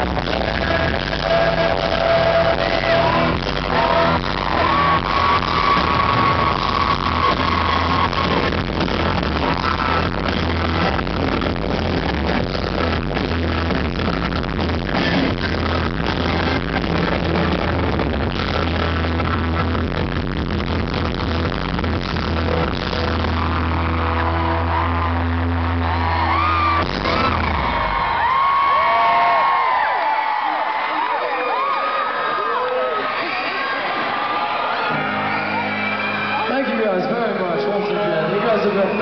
Thank you.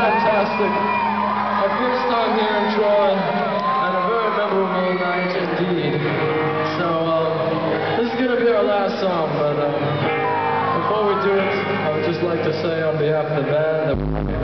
Fantastic. Our first time here in Troy, and a very memorable night indeed. So, um, this is going to be our last song, but uh, before we do it, I would just like to say on behalf of the band